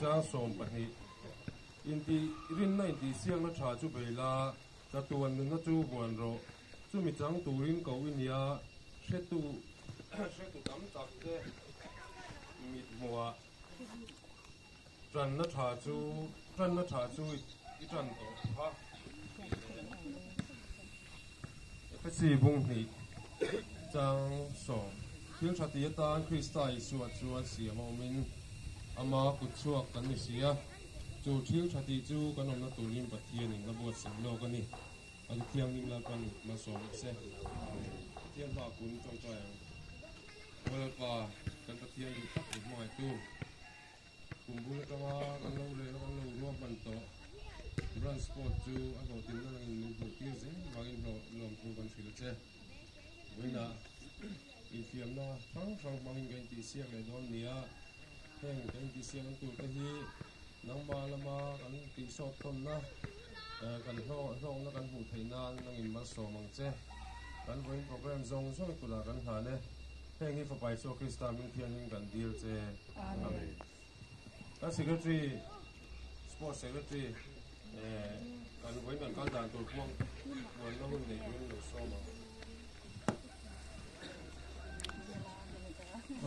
jang som pahnih inti rinna inti siangna ṭha chu beila ka tuanna chu buan ro chu mi chang turin ko inia hretu hretu tam tak te mit mua ranna ṭha chu ranna ṭha chu i ṭan to ha phải chỉ vùng thì trang sổ khiến cho tiết tan khi sai suốt suốt xì mà mình ama kut chuak kan ni sia chu thiếu chặt ti chu kan om na turin pathian in na bo sim lo kan ni an thiang nim la kan ma so se thiang ba kun chong choi ang wal pa kan pathian ni tak ni moi tu kumbu na kama kan lo le kan lo ro ban to run sport chu a go tin na in lu tu ti ze ba in lo lom tu kan fil che wina in fiam na phang phang mang in ti sia le don heng kan ti sia kan tu ka hi nang ba lama kan ti so ton na. Kan ho ho na kan hu thai na nang in ma so mang che kan voin program zong so tu la kan ha ne heng hi fa pai so krista min thian in kan deal amen. Ka secretary sports secretary kan voin kan kan dan tu kuang wan na hun ne yun lo so ma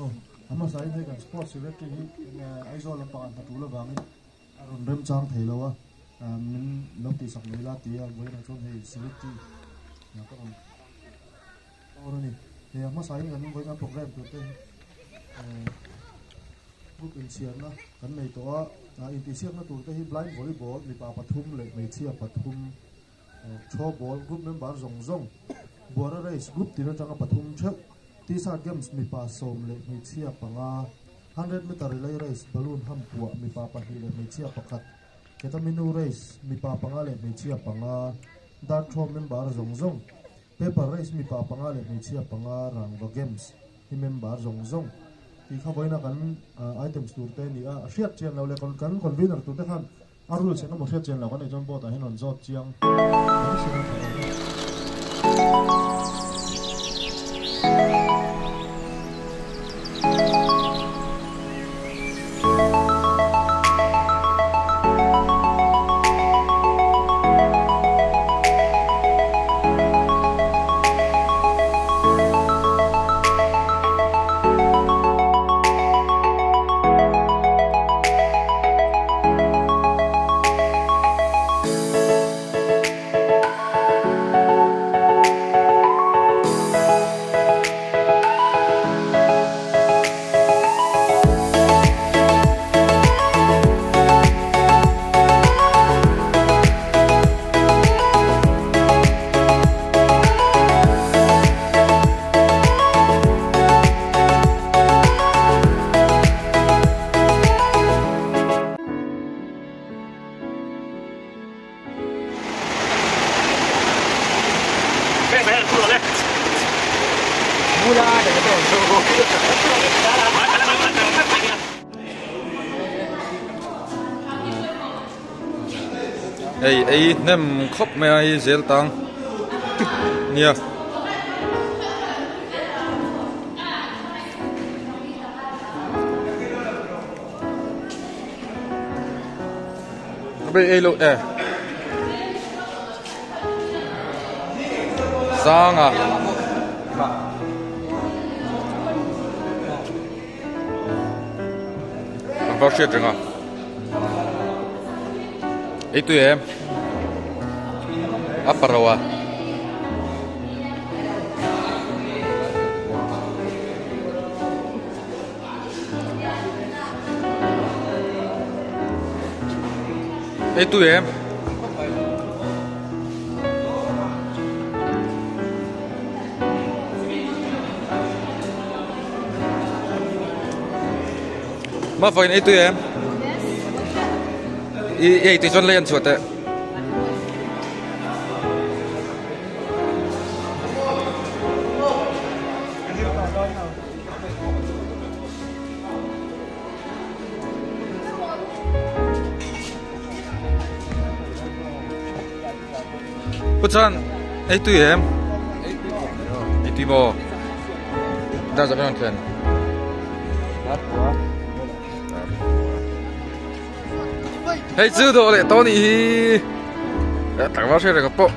oh ama sai thei kan sport secretary hi ai zo la pa an tu la bang aron rem chang thei lo wa min lom ti sak mai la ti a voi na chon hei secretary na ka on or ni he ama sai kan voi na program tu te group in sian na kan nei to a in ti sian na tu te hi blind volleyball mi pa pathum le mei chia pathum cho ball, group member zong zong bora race, group ti na changa pathum chek tisa games mi pa som le mi chia panga. 100 meter relay race, balloon hampua mi pa pa hi le mi chia pakat race mi pa panga le mi chia panga. Dart throw member zong zong. Paper race mi pa panga le mi chia panga. Rangwa games, hi member zong zong. Ti kha boina kan uh, items tur te ni uh, a hriat chen lo le kon kan convener tu te khan. Arul chen mo hriat chen lo kan e jon bo ta hin on zot chiang. Ấy ấy nem khóc mẹ ai dễ tăng nia bây ấy lộ à Sangat. Nampak sih tengah. Itu ya. Apa rawa? Itu ya. Ma foin itu ya. I itu jon layan suat. Putan, itu ya. Itu bo. Dah zaman kan. Dah 哎，知道嘞，到你。哎，等我吹这个包。